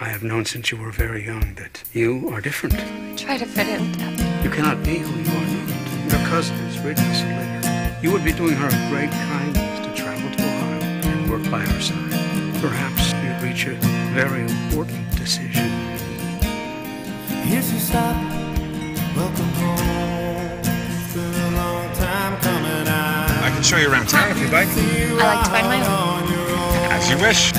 I have known since you were very young that you are different. Try to fit in, Dad. You cannot be who you are not. Your cousin is Ridley Slater. You would be doing her a great kindness to travel to Ohio and work by her side. Perhaps you'd reach a very important decision. Here's your stop. Welcome home. It's been a long time coming. I I can show you around town if you'd like. I like to find my own. on your own. As you wish.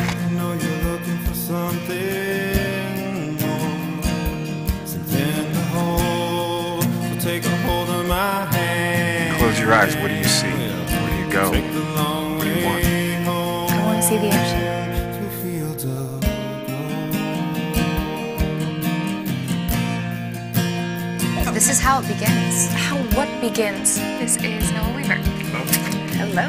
Close your eyes. What do you see? Where do you go? Take the long What do you want? home I want to see the ocean. to fields of oh, This is how it begins. How what begins? This is Noah Weaver. Hello.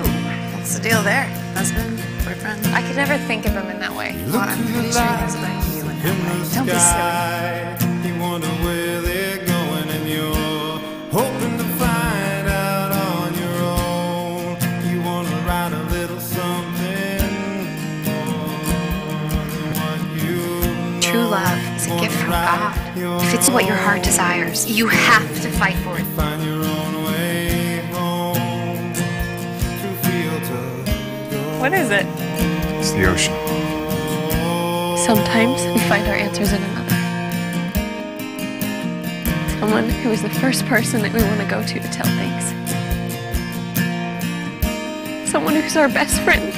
What's the deal there? Husband? Boyfriend? I could never think of him in that way. Well, I'm pretty sure he was about you in that way. Don't be silly. silly. True love is a gift from God. If it's what your heart desires, you have to fight for it. Find your own way home through fields of gold. What is it? It's the ocean. Sometimes we find our answers in another. Someone who is the first person that we want to go to to tell things. Someone who's our best friend.